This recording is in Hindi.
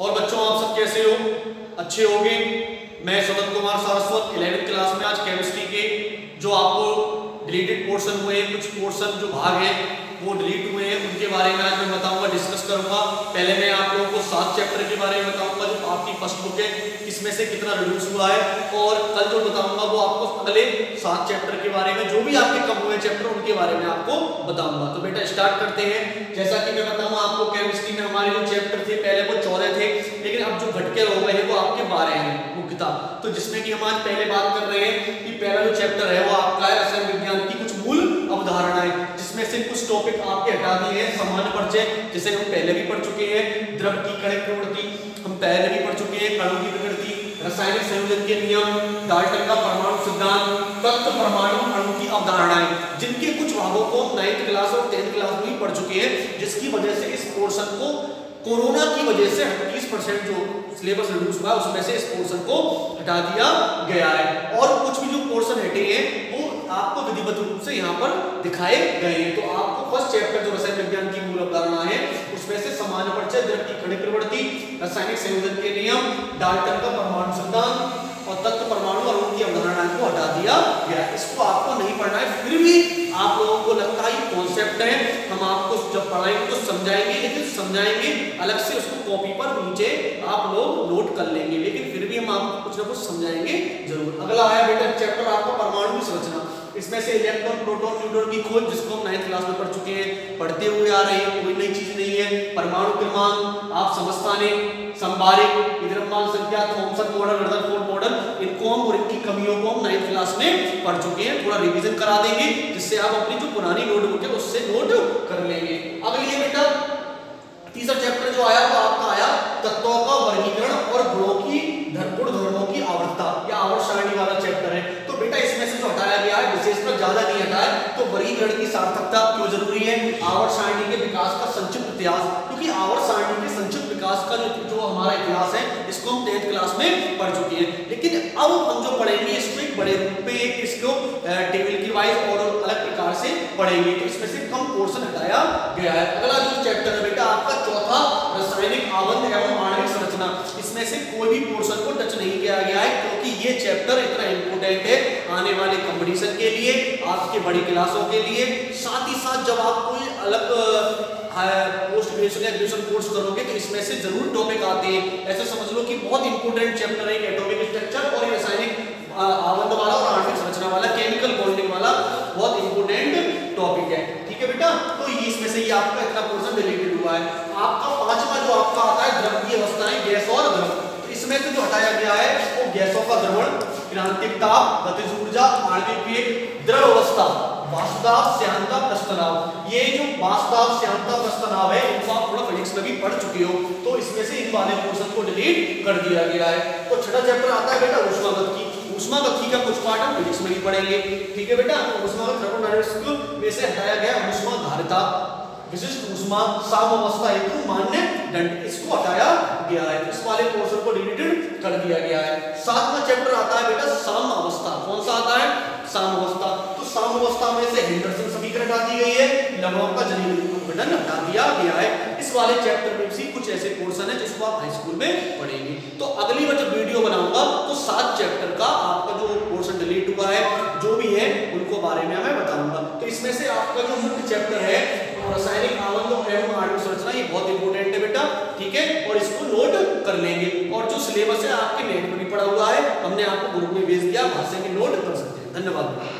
और बच्चों, आप सब कैसे हो? अच्छे होंगे? मैं स्वतंत्र कुमार सारस्वत, इलेवेंथ क्लास में आज केमिस्ट्री के, जो आपको डिलीटेड पोर्शन हुए हैं कुछ पोर्शन जो भाग हैं, वो डिलीट हुए हैं, उनके बारे में आज मैं बताऊँगा डिस्कस करूँगा। पहले मैं आप लोगों को सात चैप्टर के बारे में बताऊँगा, जो आपकी फ़र्स्ट बुक है, इसमें से कितना रिड्यूस हुआ है, और कल जो बताऊँगा, वो आपको अगले सात चैप्टर के बारे में, जो भी आपके कम हुए चैप्टर उनके बारे में आपको बताऊँगा। तो बेटा स्टार्ट करते हैं। जैसा कि मैं बताऊँगा आपको केमिस्ट्री में हमारे जो चैप्टर थे, पहले वो चौदह थे, लेकिन अब जो घटके हो गए वो आपके बारह हैं मुख्यता तो जिसमें कि हम आज पहले बात कर रहे हैं कि पहला जो चैप्टर है, वो आपका है विज्ञान की कुछ मूल अवधारणाएँ जिसमें से कुछ टॉपिक आपके हटा दिए हैं, सामान्य परिचय, जिसे हम पहले भी पढ़ चुके हैं द्रव की कणिक प्रवृत्ति, हम पहले भी पढ़ चुके हैं, कणों की प्रकृति, रासायनिक संयोजन के नियम डाल्टन का परमाणु सिद्धांत, तत्व परमाणु अणु की अवधारणाएँ, जिनके कुछ भागों को नाइन्थ क्लास और टेंथ क्लास में ही पढ़ चुके हैं, जिसकी वजह से इस पोर्शन को कोरोना की वजह से 30 परसेंट जो सिलेबस रिड्यूस हुआ उसमें से इस पोर्शन को हटा दिया गया है। और कुछ भी जो पोर्शन हटे हैं, वो आपको विधिवत रूप से यहाँ पर दिखाए गए हैं। तो आपको फ़र्स्ट चैप्टर जो रसायन विज्ञान की मूल अवधारणा है, उसमें से समान परिचय द्रव की खनिज प्रवृत्ति, रासायनिक संयोजन के नियम, डाल्टन का परमाणु सिद्धांत और तत्व परमाणु और उनकी अवधारणा को हटा दिया गया इसको आपको नहीं पढ़ना है फिर भी आप लोगों को लगता है कॉन्सेप्ट है। हम आपको जब पढ़ाएँगे तो समझाएँगे, लेकिन समझाएँगे अलग से उसको कॉपी पर नीचे आप लोग नोट कर लेंगे। लेकिन फिर भी हम आपको कुछ ना कुछ समझाएँगे ज़रूर। अगला आया बेटा चैप्टर आपका परमाणु संरचना। इसमें से इलेक्ट्रॉन प्रोटॉन न्यूट्रॉन की खोज जिसको हम नाइन्थ क्लास में पढ़ चुके हैं, पढ़ते हुए आ रहे हैं, कोई नई चीज़ नहीं है। परमाणु क्रमांक आप समझताने संभारिक इधरमान संख्या, थॉमसन मॉडल रदरफोर्ड मॉडल, इनको हम और इनकी कमियों को हम क्लास में पढ़ चुके हैं, थोड़ा रिवीजन करा देंगे, जिससे आप अपनी जो पुरानी नोटबुक है, उससे नोट कर लेंगे। अगली बेटा, तीसरा चैप्टर जो आया, वो आपका आया, तत्वों का वर्गीकरण और गुणों की धरपुर धर्मों की आवृत्ता या आवर्त सारणी वाला चैप्टर है। तो बेटा, इसमें से हटाया गया है विशेषता ज़्यादा नहीं हटाया तो वर्गीकरण की सार्थकता क्यों ज़रूरी है? आवर्त सारणी के विकास का संक्षिप्त इतिहास, क्योंकि आवर्त सारणी के विकास का जो जो हमारा इतिहास है, इसको हम टेंथ क्लास में पढ़ चुके हैं। लेकिन अब हम जो पढ़ेंगे, इसको एक बड़े रूप में एक इसको टेबल की वाइज और अलग प्रकार से पढ़ेंगे। तो इसमें से कम पोर्शन हटाया गया है। अगला जो चैप्टर है बेटा, आपका चौथा रासायनिक आवंत एवं आणविक संरचना। इसमें से कोई भी पोर्शन को टच नहीं किया गया है, क्योंकि ये चैप्टर इतना इंपोर्टेंट है आने वाले कंपटीशन के लिए, आपके बड़ी क्लासों के लिए। साथ ही साथ जब आप कोई अलग पोस्ट ग्रेजुएशन या ग्रेजुएशन कोर्स करोगे तो इसमें से ज़रूर टॉपिक आते हैं। ऐसे समझ लो कि बहुत इंपोर्टेंट चैप्टर है एटॉमिक स्ट्रक्चर और रासायनिक आवंत वाला और आणविक संरचना वाला केमिकल बॉन्डिंग वाला बहुत इंपोर्टेंट टॉपिक है। ठीक है बेटा? तो ये इसमें से ये आपका इतना पोर्शन रिलेटेड हुआ है। आपका पांचवा जो आपका आता है, द्रव की अवस्थाएँ गैस और द्रव। तो इसमें से जो हटाया गया है, वो गैसों का द्रवण, क्रांतिक ताप, गतिज ऊर्जा आणविक वेग द्रव अवस्था वास्तव श्यांता प्रस्तनाव ये जो वास्तव श्यांता प्रस्तनाव है इनको आप थोड़ा फिजिक्स में भी पढ़ चुके हो तो इसमें से इन वाले पोर्शन को डिलीट कर दिया गया है। तो छठा चैप्टर आता है बेटा ऊष्मागतिकी ऊष्मागतिकी का कुछ पार्ट हम फिजिक्स में भी पढ़ेंगे। ठीक है बेटा? ऊष्मागत थर्मोडायनेमिक्स में से हटाया गया ऊष्मा धारिता विशिष्ट ऊष्मा साम अवस्था हेतु मान्य दंड। इसको हटाया गया है। इस वाले पोर्शन को डिलीटेड कर दिया गया है। सातवां चैप्टर आता है बेटा साम अवस्था कौन सा आता है? साम अवस्था अवस्था में से हेंडरसन समीकरण हटा दी गई है। लवणों का जलीय विघटन हटा दिया गया है। इस वाले चैप्टर में भी कुछ ऐसे पोर्शन है जिसको आप हाई स्कूल में पढ़ेंगे। तो अगली बार जब वीडियो बनाऊँगा तो सात चैप्टर का आपका जो पोर्शन डिलीट हुआ है, जो भी है, उनको बारे में मैं बताऊँगा। तो इसमें से आपका जो मुख्य चैप्टर है रासायनिक आवंत एवं आणविक संरचना, ये बहुत इंपॉर्टेंट है बेटा, ठीक है? और इसको नोट कर लेंगे। और जो सिलेबस है, आपके नेट में भी पड़ा हुआ है, हमने आपको ग्रुप में भेज दिया, वहाँ से भी नोट कर सकते हैं। धन्यवाद।